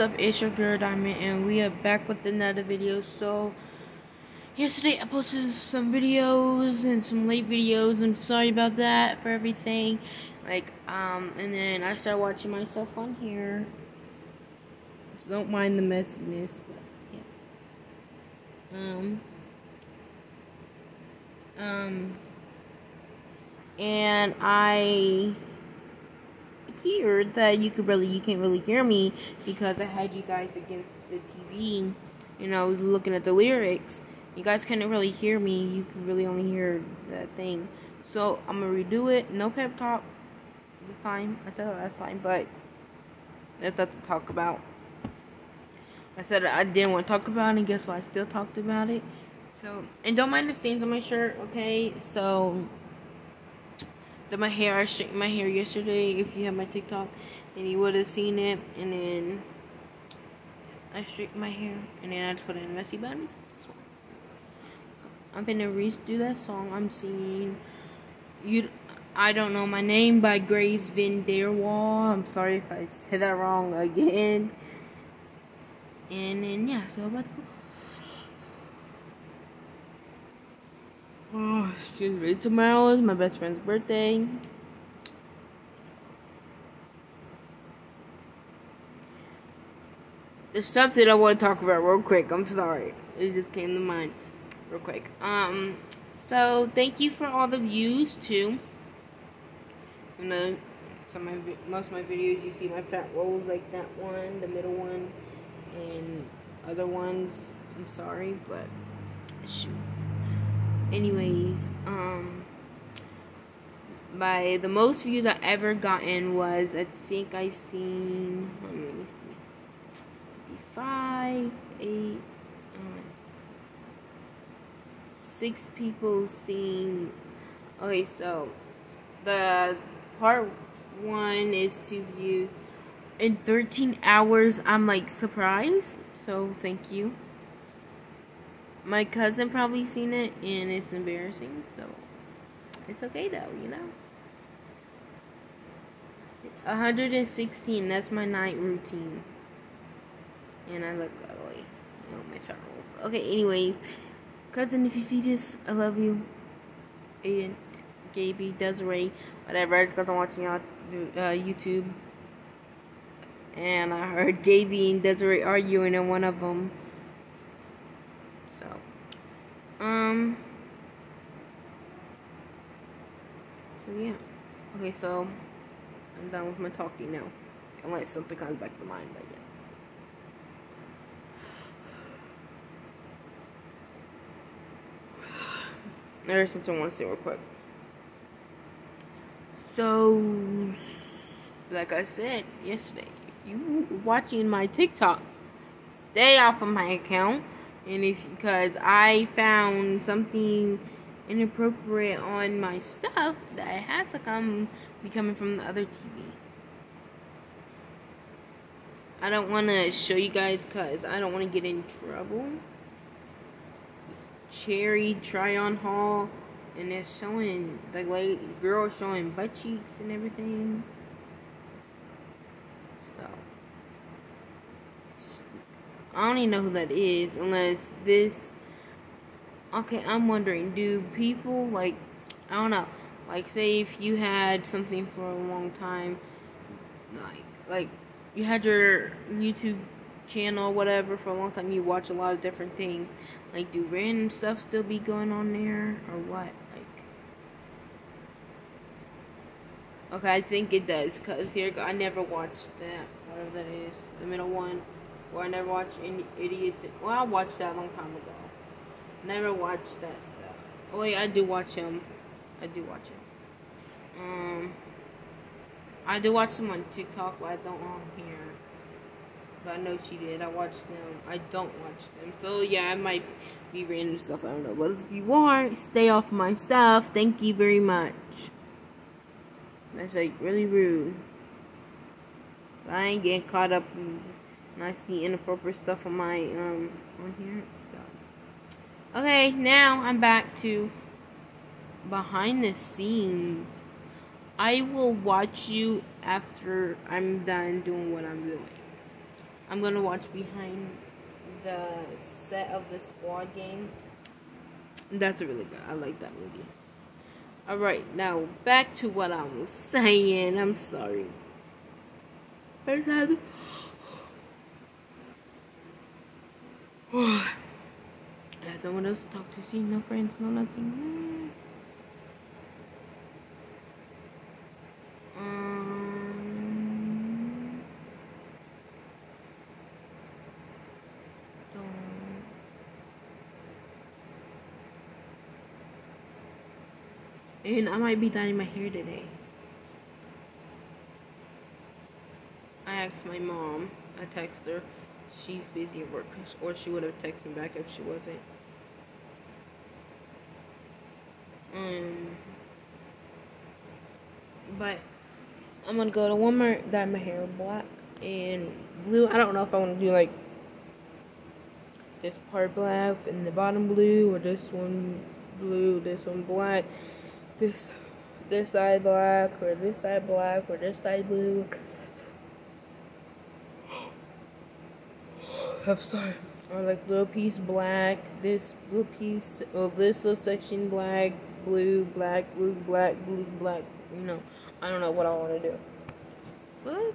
up? It's your girl Diamond, and we are back with another video. So, yesterday I posted some videos and some late videos. I'm sorry about that for everything. Like, um, and then I started watching myself on here. So don't mind the messiness, but yeah. Um, um, and I hear that you could really you can't really hear me because I had you guys against the TV, you know, looking at the lyrics. You guys couldn't really hear me. You could really only hear that thing. So I'm gonna redo it. No pep talk this time. I said it last time, but that's not to talk about. I said I didn't want to talk about it, and guess what? I still talked about it. So and don't mind the stains on my shirt, okay? So that my hair. I straightened my hair yesterday. If you have my TikTok, then you would have seen it. And then I straightened my hair, and then I just put it in a messy bun. So, I'm gonna redo that song. I'm singing. You, I don't know my name by Grace Vinderwall. I'm sorry if I said that wrong again. And then yeah, so about to. Oh, excuse me. Tomorrow is my best friend's birthday. There's something I want to talk about real quick. I'm sorry. It just came to mind real quick. Um, so thank you for all the views too. And the some of my most of my videos you see my fat rolls like that one, the middle one, and other ones. I'm sorry, but shoot anyways, um, by the most views I ever gotten was I think I seen let me, see, fifty-five, eight, um, six people seen. Okay, so the part one is two views in 13 hours. I'm like surprised, so thank you my cousin probably seen it and it's embarrassing, so it's okay though, you know. 116, that's my night routine. And I look ugly. Oh, my troubles. Okay, anyways. Cousin, if you see this, I love you. Aiden, Gaby, Desiree, whatever. I just got to watching y'all uh, YouTube. And I heard Gaby and Desiree arguing in one of them. Um. So yeah. Okay, so I'm done with my talking now. Unless something comes back to mind, but yeah. There's something I want to say real quick. So, like I said yesterday, if you watching my TikTok, stay off of my account and if because I found something inappropriate on my stuff that has to come be coming from the other TV. I don't want to show you guys because I don't want to get in trouble. Cherry try on haul and they're showing the like girl showing butt cheeks and everything. I don't even know who that is unless this. Okay, I'm wondering, do people like I don't know, like say if you had something for a long time, like like you had your YouTube channel whatever for a long time, you watch a lot of different things. Like, do random stuff still be going on there or what? Like, okay, I think it does because here I never watched that whatever that is, the middle one. Or I never watched any idiots. Well, I watched that a long time ago. Never watched that stuff. Oh wait, I do watch him. I do watch him. Um, I do watch them on TikTok, but I don't on here. But I know she did. I watched them. I don't watch them. So yeah, I might be random stuff. I don't know. But if you are, stay off my stuff. Thank you very much. That's like really rude. I ain't getting caught up I see inappropriate stuff on my um on here. So okay, now I'm back to behind the scenes. I will watch you after I'm done doing what I'm doing. I'm gonna watch behind the set of the Squid Game. That's a really good. I like that movie. All right, now back to what I was saying. I'm sorry. First, I had I don't want to talk to see no friends, no nothing. Um, and I might be dyeing my hair today. I asked my mom, I text her, she's busy at work, or she would have texted me back if she wasn't. Um, but I'm gonna go to Walmart, dye my hair black and blue. I don't know if I want to do like this part black and the bottom blue, or this one blue, this one black, this this side black, or this side black, or this side blue. I'm sorry. Or like little piece black, this little piece, or this little section black, blue, black, blue, black, blue, black. You know, I don't know what I want to do. But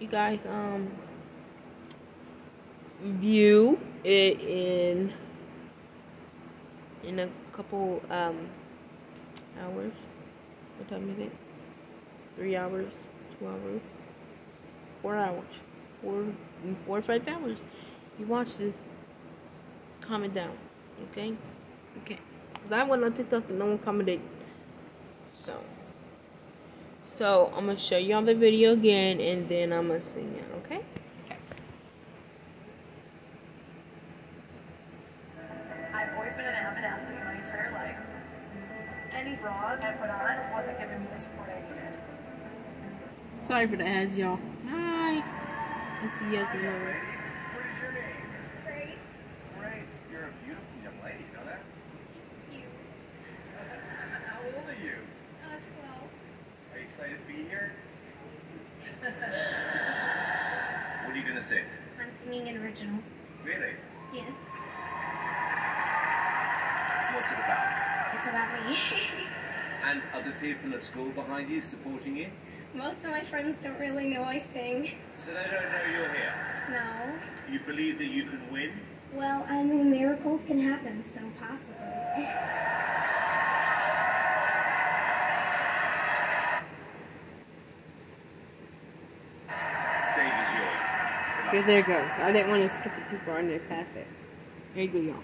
you guys, um, view it in in a couple um hours. What time is it? Three hours, two hours, four hours, four, four or five hours. You watch this. Comment down, okay? Okay. Cause I went on TikTok and no one commented. So. So I'm gonna show you on the video again, and then I'm gonna sing it. Okay. I've always been an avid athlete my entire life. Any bra that I put on wasn't giving me the support I needed. Sorry for the ads, y'all. Hi. I see you guys in What is your name? Grace. Grace. You're a beautiful young lady, you know that? Cute. How old are you? Uh, 12. Are you excited to be here? It's crazy. What are you gonna sing? I'm singing an original. Really? Yes. What's it about? It's about me. And other people at school behind you supporting you? Most of my friends don't really know I sing. So they don't know you're here. No. You believe that you can win? Well, I mean, miracles can happen, so possibly. There it goes. I didn't want to skip it too far and then pass it. Here you go, y'all.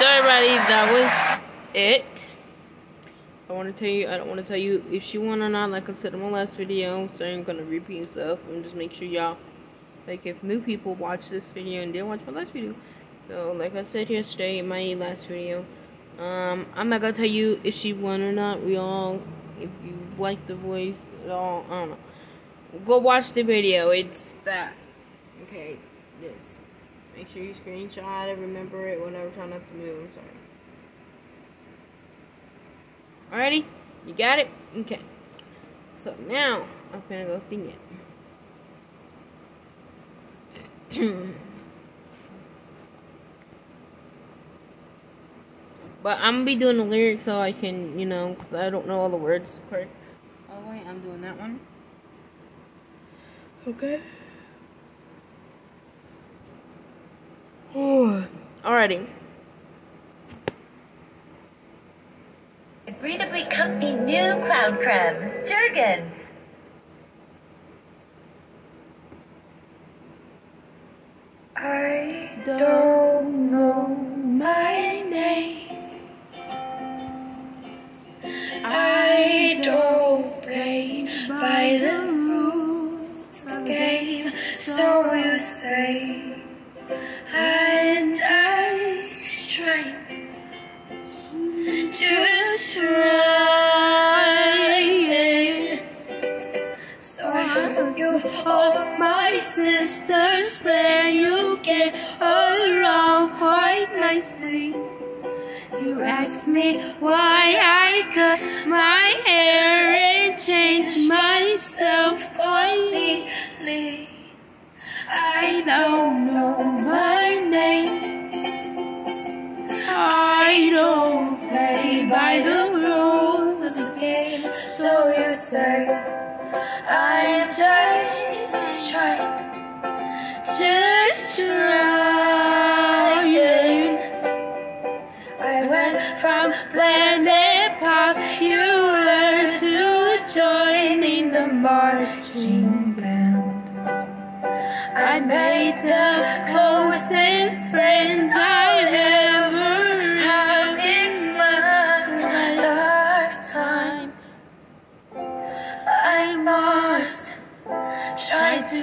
So everybody, that was it. I want to tell you, I don't want to tell you if she won or not, like I said in my last video, so I ain't going to repeat stuff, and just make sure y'all, like if new people watch this video and didn't watch my last video, so like I said yesterday in my last video, Um, I'm not gonna tell you if she won or not. We all, if you like the voice at all, I don't know. Go watch the video. It's that. Okay, this. Make sure you screenshot it, remember it, whatever. Try not to move. I'm sorry. Alrighty, you got it. Okay. So now I'm gonna go sing it. But I'm gonna be doing the lyrics so I can, you know, cause I don't know all the words correct. Oh wait, I'm doing that one. Okay. Alrighty. Breathable comfy new cloud crab, Jergens. I don't by the rules of the game. So you say I'm just trying, just trying. I went from blended popular to joining the marching band. I made the closest friends I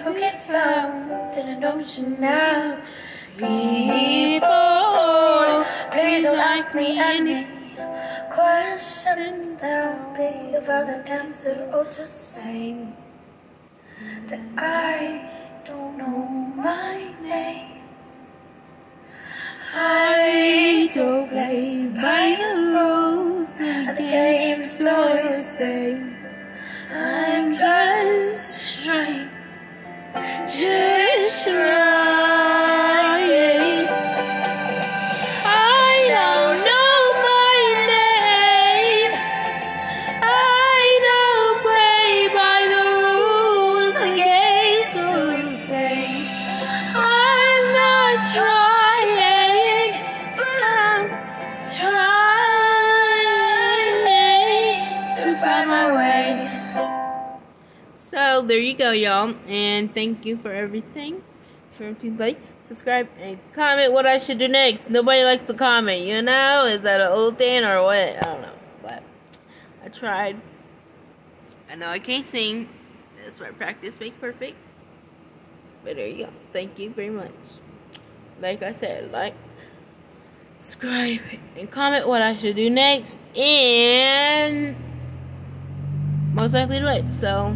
to get found in an ocean now. People, please don't ask me any questions. There'll be a valid answer. I'll just say that I don't know my name. I don't play by the rules of the game, so you say. I'm just trying, just trying. Y'all. And thank you for everything. To like, subscribe, and comment what I should do next. Nobody likes to comment, you know? Is that an old thing or what? I don't know. But I tried. I know I can't sing. That's why practice make perfect. But there you go. Thank you very much. Like I said, like, subscribe, and comment what I should do next. And most likely do it. So